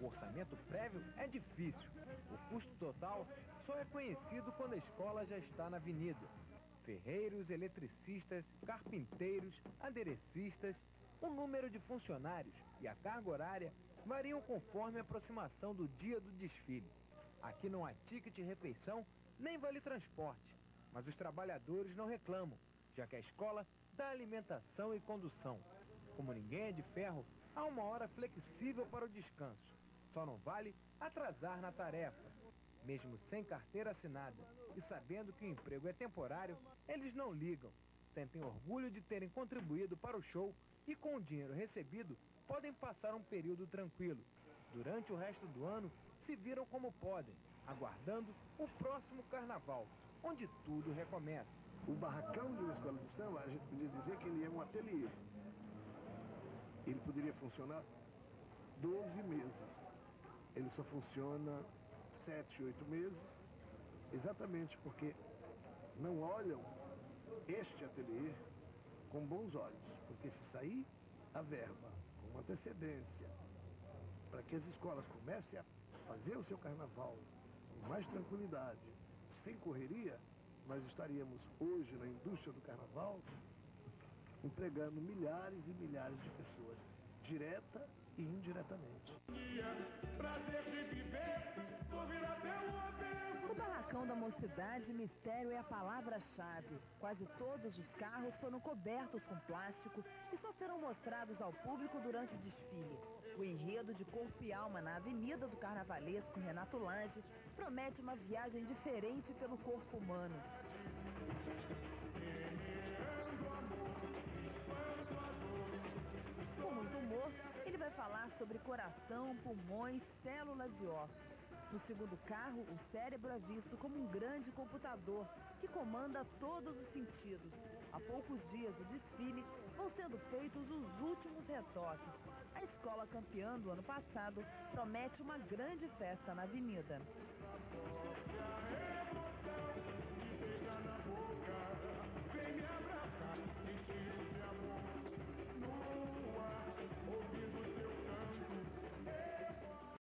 O orçamento prévio é difícil. O custo total só é conhecido quando a escola já está na avenida. Ferreiros, eletricistas, carpinteiros, aderecistas, o número de funcionários e a carga horária variam conforme a aproximação do dia do desfile. Aqui não há ticket refeição nem vale transporte, mas os trabalhadores não reclamam, já que a escola dá alimentação e condução. Como ninguém é de ferro, há uma hora flexível para o descanso. Só não vale atrasar na tarefa. Mesmo sem carteira assinada e sabendo que o emprego é temporário, eles não ligam. Sentem orgulho de terem contribuído para o show e com o dinheiro recebido podem passar um período tranquilo. Durante o resto do ano, se viram como podem, aguardando o próximo carnaval, onde tudo recomeça. O barracão de uma escola de samba, a gente podia dizer que ele é um ateliê. Ele poderia funcionar 12 meses. Ele só funciona 7, 8 meses, exatamente porque não olham este ateliê com bons olhos. Porque se sair a verba com antecedência para que as escolas comecem a fazer o seu carnaval com mais tranquilidade, sem correria, nós estaríamos hoje na indústria do carnaval empregando milhares e milhares de pessoas, direta e indiretamente. Mocidade, mistério é a palavra-chave. Quase todos os carros foram cobertos com plástico e só serão mostrados ao público durante o desfile. O enredo de corpo e alma na Avenida do Carnavalesco Renato Lange promete uma viagem diferente pelo corpo humano. Com muito humor, ele vai falar sobre coração, pulmões, células e ossos. No segundo carro, o cérebro é visto como um grande computador que comanda todos os sentidos. Há poucos dias do desfile, vão sendo feitos os últimos retoques. A escola campeã do ano passado promete uma grande festa na avenida.